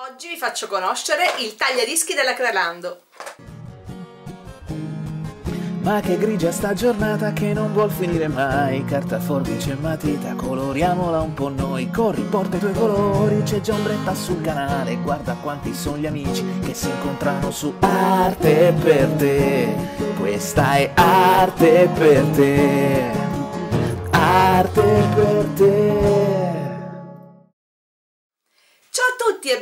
Oggi vi faccio conoscere il tagliadischi della Crelando. Ma che grigia sta giornata che non vuol finire mai. Carta, forbice e matita, coloriamola un po' noi. Corri, porta i tuoi colori, c'è già ombretta sul canale. Guarda quanti sono gli amici che si incontrano su Arte per te. Questa è arte per te. Arte per te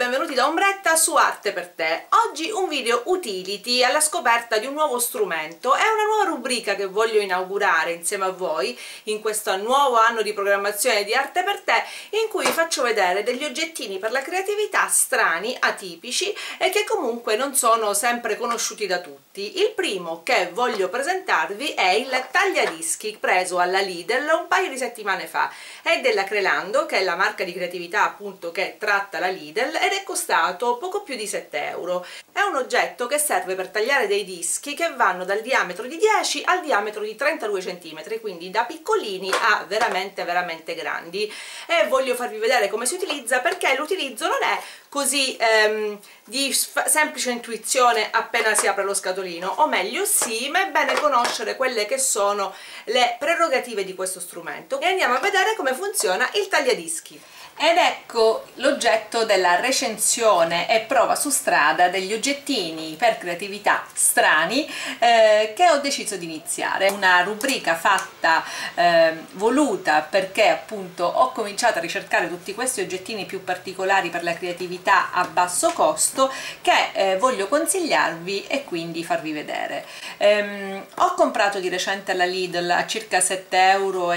benvenuti da Ombretta su Arte per te. Oggi un video utility alla scoperta di un nuovo strumento. È una nuova rubrica che voglio inaugurare insieme a voi in questo nuovo anno di programmazione di Arte per te in cui vi faccio vedere degli oggettini per la creatività strani, atipici e che comunque non sono sempre conosciuti da tutti. Il primo che voglio presentarvi è il tagliadischi preso alla Lidl un paio di settimane fa. È della Crelando che è la marca di creatività appunto che tratta la Lidl ed è costato poco più di 7 euro. È un oggetto che serve per tagliare dei dischi che vanno dal diametro di 10 al diametro di 32 cm, quindi da piccolini a veramente veramente grandi. E voglio farvi vedere come si utilizza perché l'utilizzo non è così ehm, di semplice intuizione appena si apre lo scatolino, o meglio sì, ma è bene conoscere quelle che sono le prerogative di questo strumento. E andiamo a vedere come funziona il tagliadischi. Ed ecco l'oggetto della recensione e prova su strada degli oggettini per creatività strani eh, che ho deciso di iniziare. Una rubrica fatta, eh, voluta perché appunto ho cominciato a ricercare tutti questi oggettini più particolari per la creatività a basso costo che eh, voglio consigliarvi e quindi farvi vedere. Ehm, ho comprato di recente alla Lidl a circa 7,50 euro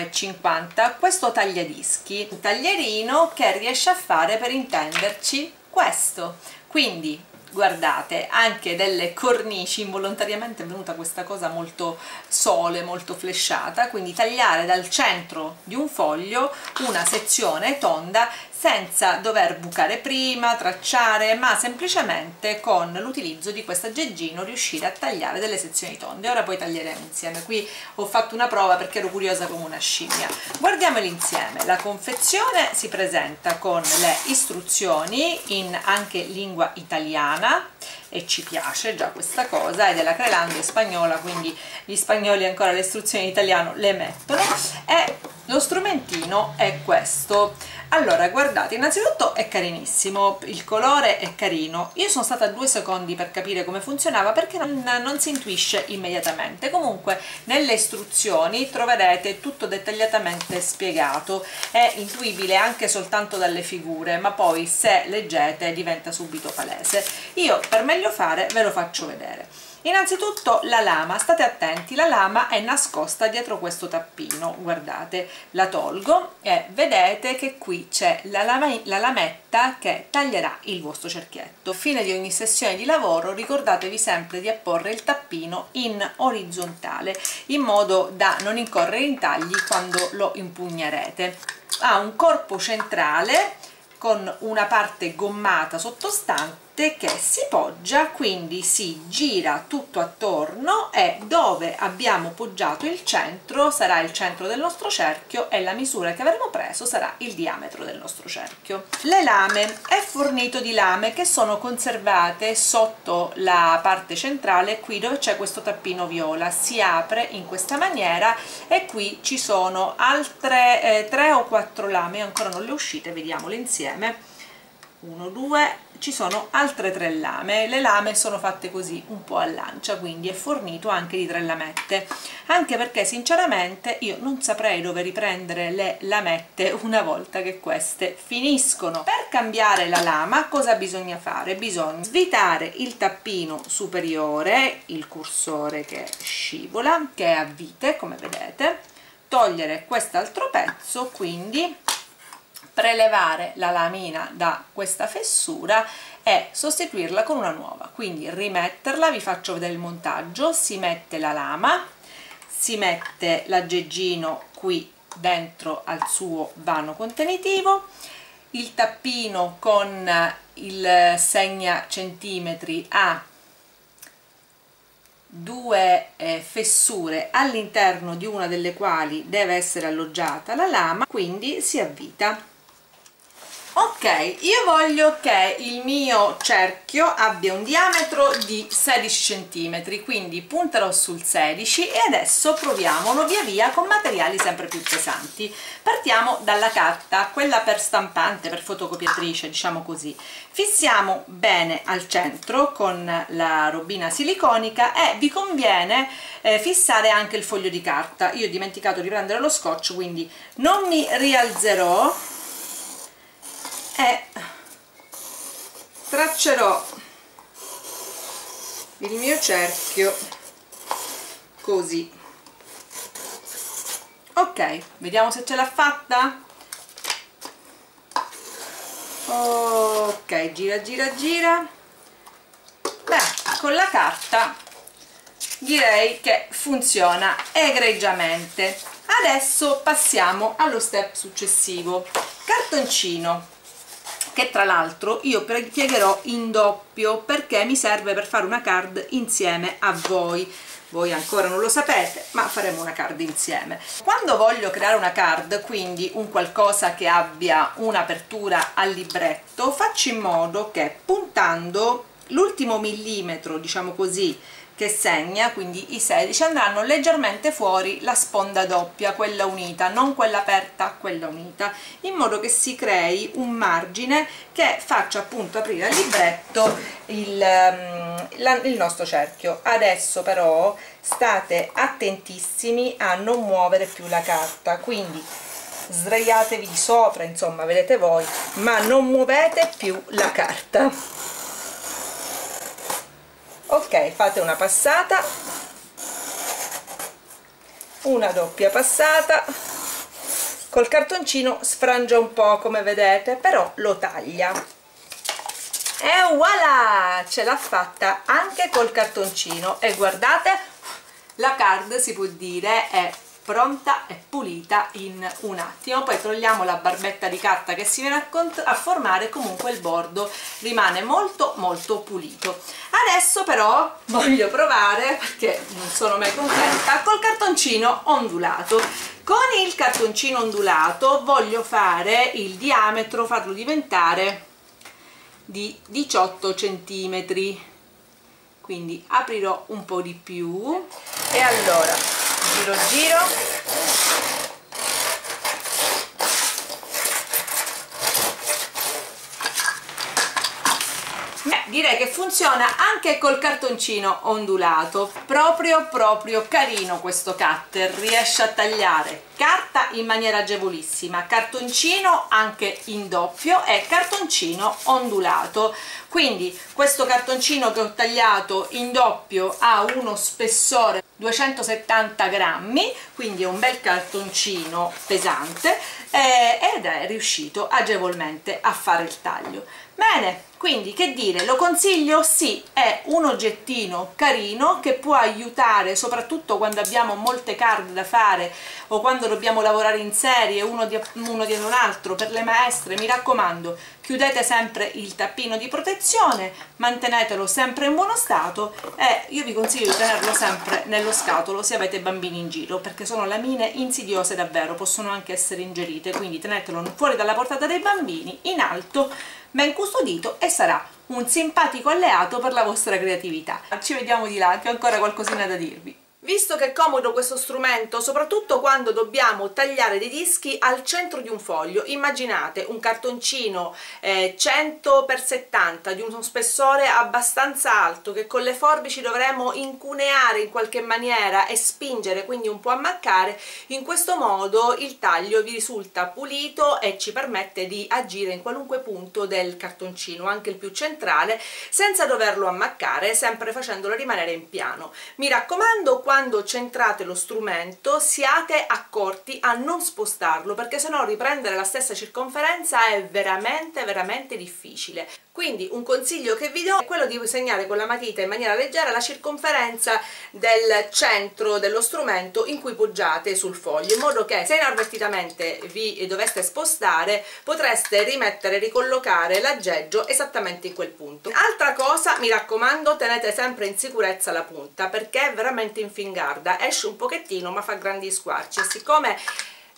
questo tagliadischi, un taglierino che riesce a fare per intenderci questo quindi guardate anche delle cornici involontariamente è venuta questa cosa molto sole molto flesciata quindi tagliare dal centro di un foglio una sezione tonda senza dover bucare prima, tracciare, ma semplicemente con l'utilizzo di questo aggeggino riuscire a tagliare delle sezioni tonde. Ora poi taglieremo insieme. Qui ho fatto una prova perché ero curiosa come una scimmia. Guardiamoli insieme. La confezione si presenta con le istruzioni in anche lingua italiana e ci piace già questa cosa è della Crelandia spagnola quindi gli spagnoli ancora le istruzioni in italiano le mettono e lo strumentino è questo. Allora guardate innanzitutto è carinissimo il colore è carino. Io sono stata due secondi per capire come funzionava perché non, non si intuisce immediatamente. Comunque nelle istruzioni troverete tutto dettagliatamente spiegato. È intuibile anche soltanto dalle figure ma poi se leggete diventa subito palese. Io per meglio fare ve lo faccio vedere innanzitutto la lama state attenti la lama è nascosta dietro questo tappino guardate la tolgo e vedete che qui c'è la, la, lametta che taglierà il vostro cerchietto. Fine di ogni sessione di lavoro ricordatevi sempre di apporre il tappino in orizzontale in modo da non incorrere in tagli quando lo impugnerete. Ha un corpo centrale con una parte gommata sottostante che si poggia quindi si gira tutto attorno e dove abbiamo poggiato il centro sarà il centro del nostro cerchio e la misura che avremo preso sarà il diametro del nostro cerchio. Le lame è fornito di lame che sono conservate sotto la parte centrale qui dove c'è questo tappino viola. Si apre in questa maniera e qui ci sono altre eh, tre o quattro lame ancora non le uscite vediamole insieme. 1 2 ci sono altre tre lame. Le lame sono fatte così un po' a lancia quindi è fornito anche di tre lamette. Anche perché sinceramente io non saprei dove riprendere le lamette una volta che queste finiscono. Per cambiare la lama cosa bisogna fare? bisogna svitare il tappino superiore il cursore che scivola che è a vite come vedete togliere quest'altro pezzo quindi prelevare la lamina da questa fessura e sostituirla con una nuova. Quindi rimetterla vi faccio vedere il montaggio si mette la lama si mette l'aggeggino qui dentro al suo vano contenitivo il tappino con il segna centimetri a due eh, fessure all'interno di una delle quali deve essere alloggiata la lama quindi si avvita ok io voglio che il mio cerchio abbia un diametro di 16 cm quindi punterò sul 16 e adesso proviamolo via via con materiali sempre più pesanti. Partiamo dalla carta quella per stampante per fotocopiatrice diciamo così. Fissiamo bene al centro con la robina siliconica e vi conviene eh, fissare anche il foglio di carta. Io ho dimenticato di prendere lo scotch quindi non mi rialzerò e traccerò il mio cerchio così. Ok vediamo se ce l'ha fatta. Ok gira gira gira. Beh con la carta direi che funziona egregiamente. Adesso passiamo allo step successivo. Cartoncino che tra l'altro io piegherò in doppio perché mi serve per fare una card insieme a voi. Voi ancora non lo sapete ma faremo una card insieme. Quando voglio creare una card quindi un qualcosa che abbia un'apertura al libretto faccio in modo che puntando l'ultimo millimetro diciamo così che segna, quindi i 16 andranno leggermente fuori la sponda doppia, quella unita, non quella aperta, quella unita, in modo che si crei un margine che faccia appunto aprire al libretto il, la, il nostro cerchio. Adesso però state attentissimi a non muovere più la carta, quindi sdraiatevi di sopra, insomma vedete voi, ma non muovete più la carta ok fate una passata. Una doppia passata. Col cartoncino sfrangia un po' come vedete però lo taglia. E voilà! Ce l'ha fatta anche col cartoncino. E guardate la card si può dire è pronta e pulita in un attimo. Poi togliamo la barbetta di carta che si viene a, a formare comunque il bordo rimane molto molto pulito. Adesso però voglio provare perché non sono mai contenta col cartoncino ondulato. Con il cartoncino ondulato voglio fare il diametro farlo diventare di 18 centimetri. Quindi aprirò un po' di più. E allora giro giro. Eh, direi che funziona anche col cartoncino ondulato. Proprio proprio carino questo cutter. Riesce a tagliare carta in maniera agevolissima. Cartoncino anche in doppio e cartoncino ondulato. Quindi questo cartoncino che ho tagliato in doppio ha uno spessore 270 grammi quindi è un bel cartoncino pesante eh, ed è riuscito agevolmente a fare il taglio bene quindi che dire? Lo consiglio? Sì è un oggettino carino che può aiutare soprattutto quando abbiamo molte card da fare o quando dobbiamo lavorare in serie uno, di, uno dietro un altro per le maestre mi raccomando chiudete sempre il tappino di protezione mantenetelo sempre in buono stato e io vi consiglio di tenerlo sempre nello scatolo se avete bambini in giro perché sono lamine insidiose davvero possono anche essere ingerite quindi tenetelo fuori dalla portata dei bambini in alto ben custodito e sarà un simpatico alleato per la vostra creatività. Ci vediamo di là che ho ancora qualcosina da dirvi Visto che è comodo questo strumento, soprattutto quando dobbiamo tagliare dei dischi al centro di un foglio, immaginate un cartoncino eh, 100x70 di uno spessore abbastanza alto che con le forbici dovremo incuneare in qualche maniera e spingere, quindi un po' ammaccare, in questo modo il taglio vi risulta pulito e ci permette di agire in qualunque punto del cartoncino, anche il più centrale, senza doverlo ammaccare, sempre facendolo rimanere in piano. Mi raccomando, quando centrate lo strumento siate accorti a non spostarlo perché sennò riprendere la stessa circonferenza è veramente veramente difficile. Quindi un consiglio che vi do è quello di segnare con la matita in maniera leggera la circonferenza del centro dello strumento in cui poggiate sul foglio in modo che se inavvertitamente vi doveste spostare potreste rimettere e ricollocare l'aggeggio esattamente in quel punto. Altra cosa mi raccomando tenete sempre in sicurezza la punta perché è veramente infingarda esce un pochettino ma fa grandi squarci e siccome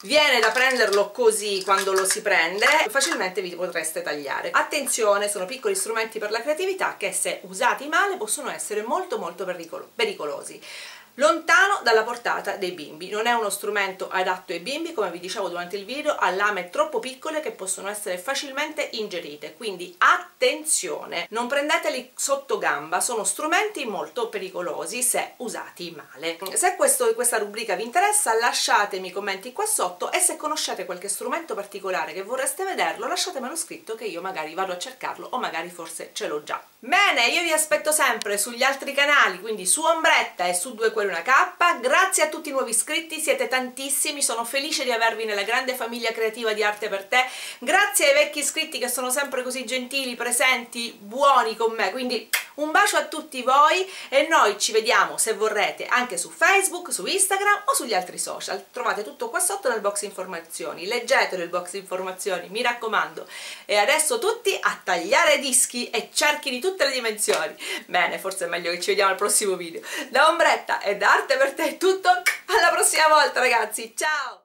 viene da prenderlo così quando lo si prende facilmente vi potreste tagliare. Attenzione sono piccoli strumenti per la creatività che se usati male possono essere molto molto pericolosi lontano dalla portata dei bimbi. Non è uno strumento adatto ai bimbi come vi dicevo durante il video ha lame troppo piccole che possono essere facilmente ingerite. Quindi attenzione non prendeteli sotto gamba sono strumenti molto pericolosi se usati male. Se questo, questa rubrica vi interessa lasciatemi commenti qua sotto e se conoscete qualche strumento particolare che vorreste vederlo lasciatemelo scritto che io magari vado a cercarlo o magari forse ce l'ho già. Bene io vi aspetto sempre sugli altri canali quindi su Ombretta e su 2 una K, grazie a tutti i nuovi iscritti, siete tantissimi, sono felice di avervi nella grande famiglia creativa di Arte per Te, grazie ai vecchi iscritti che sono sempre così gentili, presenti, buoni con me, quindi un bacio a tutti voi e noi ci vediamo se vorrete anche su Facebook, su Instagram o sugli altri social, trovate tutto qua sotto nel box informazioni, leggetelo il box informazioni, mi raccomando, e adesso tutti a tagliare dischi e cerchi di tutte le dimensioni, bene, forse è meglio che ci vediamo al prossimo video, da Ombretta e da Arte per te è tutto, alla prossima volta ragazzi, ciao!